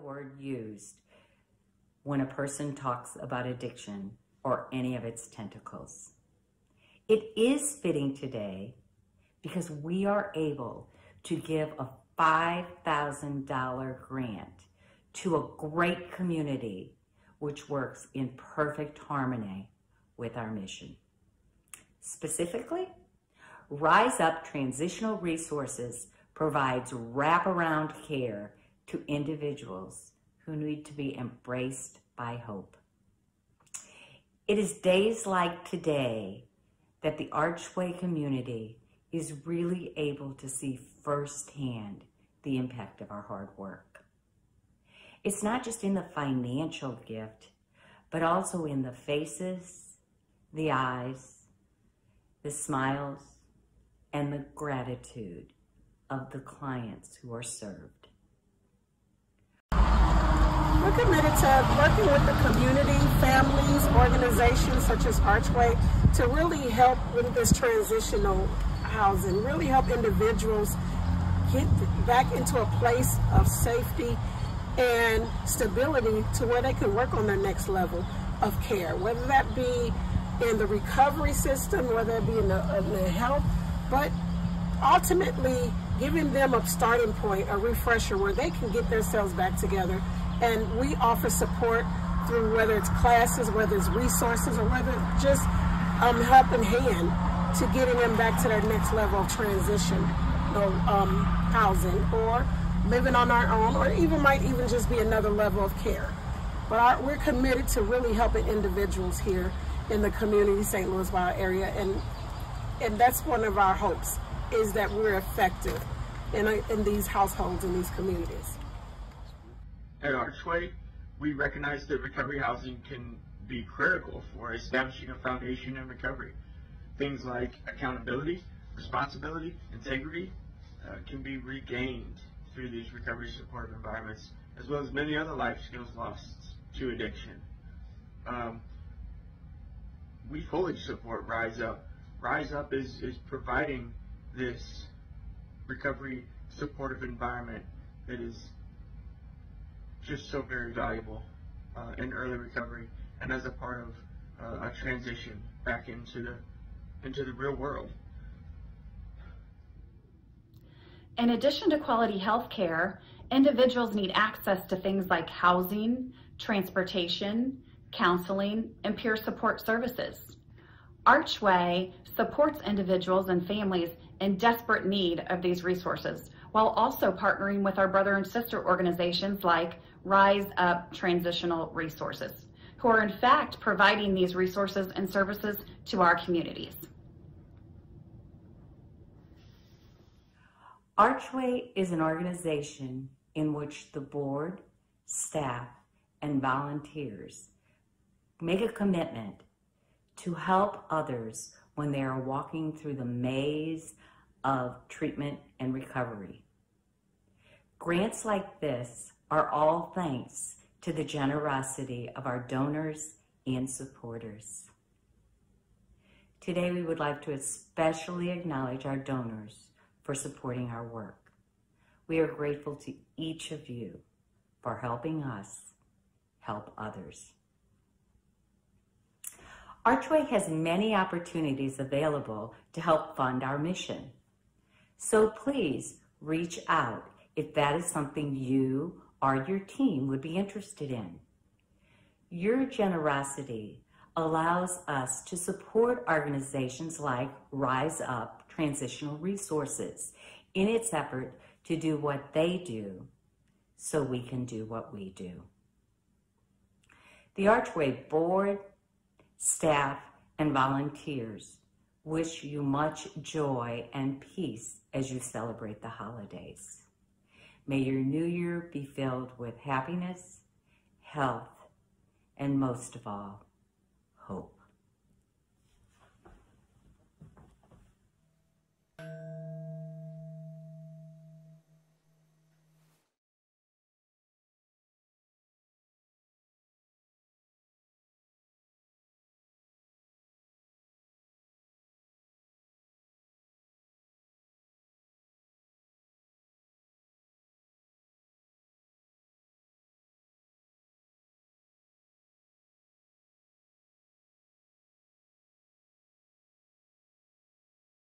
word used when a person talks about addiction or any of its tentacles. It is fitting today because we are able to give a $5,000 grant to a great community which works in perfect harmony with our mission. Specifically, Rise Up Transitional Resources provides wraparound care to individuals who need to be embraced by hope. It is days like today that the Archway community is really able to see firsthand the impact of our hard work. It's not just in the financial gift, but also in the faces, the eyes, the smiles, and the gratitude of the clients who are served. We're committed to working with the community, families, organizations such as Archway to really help with this transitional housing, really help individuals get back into a place of safety and stability to where they can work on their next level of care, whether that be in the recovery system, whether it be in the, in the health, but ultimately giving them a starting point, a refresher where they can get themselves back together. And we offer support through whether it's classes, whether it's resources, or whether it's just um, helping hand to getting them back to their next level of transition, you know, um, housing, or living on our own, or even might even just be another level of care. But our, we're committed to really helping individuals here in the community, St. Louis Wild area, and and that's one of our hopes is that we're effective in, in these households, in these communities. At Archway, we recognize that recovery housing can be critical for establishing a foundation in recovery. Things like accountability, responsibility, integrity uh, can be regained through these recovery supportive environments, as well as many other life skills lost to addiction. Um, we fully support Rise Up. Rise Up is, is providing this recovery supportive environment that is just so very valuable uh, in early recovery and as a part of uh, a transition back into the into the real world. In addition to quality health care, individuals need access to things like housing, transportation, counseling, and peer support services. Archway supports individuals and families in desperate need of these resources, while also partnering with our brother and sister organizations like Rise Up Transitional Resources, who are in fact providing these resources and services to our communities. Archway is an organization in which the board, staff, and volunteers make a commitment to help others when they are walking through the maze of treatment and recovery. Grants like this are all thanks to the generosity of our donors and supporters. Today, we would like to especially acknowledge our donors for supporting our work. We are grateful to each of you for helping us help others. Archway has many opportunities available to help fund our mission. So please reach out if that is something you or your team would be interested in. Your generosity allows us to support organizations like Rise Up Transitional Resources in its effort to do what they do so we can do what we do. The Archway Board, staff, and volunteers wish you much joy and peace as you celebrate the holidays. May your new year be filled with happiness, health, and most of all, hope.